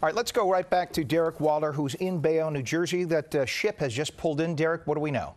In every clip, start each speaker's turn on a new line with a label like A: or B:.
A: All right, let's go right back to Derick Waller, who's in Bayonne, New Jersey. That uh, ship has just pulled in. Derek, what do we know?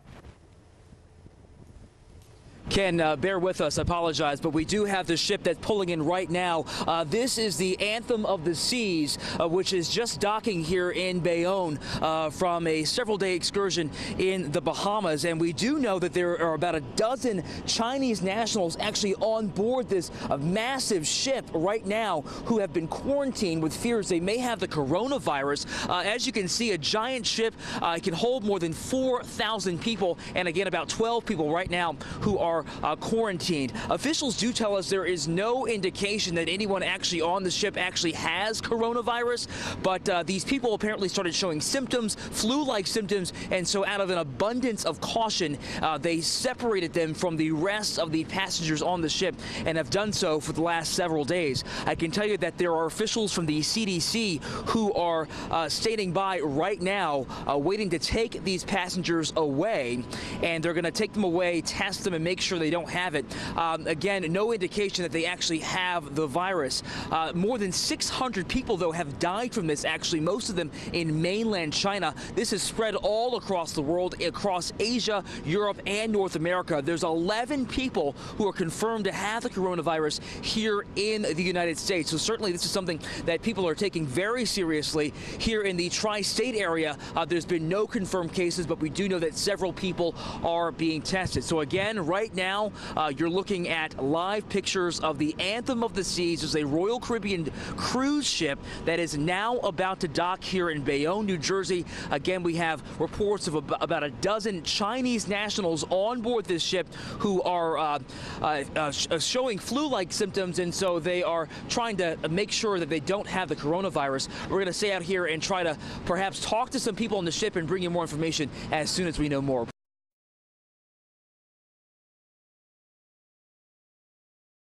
B: Ken, uh, bear with us. I apologize, but we do have the ship that's pulling in right now. Uh, this is the Anthem of the Seas, uh, which is just docking here in Bayonne uh, from a several-day excursion in the Bahamas. And we do know that there are about a dozen Chinese nationals actually on board this uh, massive ship right now who have been quarantined with fears they may have the coronavirus. Uh, as you can see, a giant ship can hold more than 4,000 people, and again, about 12 people right now who are uh, quarantined. Officials do tell us there is no indication that anyone actually on the ship actually has coronavirus, but uh, these people apparently started showing symptoms, flu-like symptoms, and so out of an abundance of caution, uh, they separated them from the rest of the passengers on the ship and have done so for the last several days. I can tell you that there are officials from the CDC who are uh, standing by right now, uh, waiting to take these passengers away, and they're going to take them away, test them, and make sure they don't have it. Um, again, no indication that they actually have the virus. Uh, more than 600 people, though, have died from this, actually, most of them in mainland China. This has spread all across the world, across Asia, Europe, and North America. There's 11 people who are confirmed to have the coronavirus here in the United States. So certainly this is something that people are taking very seriously here in the tri-state area. Uh, there's been no confirmed cases, but we do know that several people are being tested. So again, right right now, uh, you're looking at live pictures of the Anthem of the Seas. There's a Royal Caribbean cruise ship that is now about to dock here in Bayonne, New Jersey. Again, we have reports of about a dozen Chinese nationals on board this ship who are uh, uh, uh, uh showing flu-like symptoms, and so they are trying to make sure that they don't have the coronavirus. We're going to stay out here and try to perhaps talk to some people on the ship and bring you more information as soon as we know more.